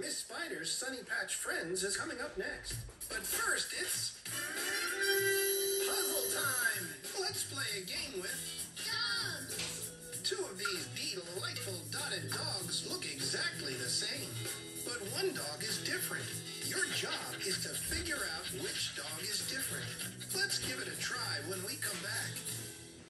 Miss Spider's Sunny Patch Friends is coming up next. But first, it's. Puzzle time! Let's play a game with. Dogs! Two of these delightful dotted dogs look exactly the same. But one dog is different. Your job is to figure out which dog is different. Let's give it a try when we.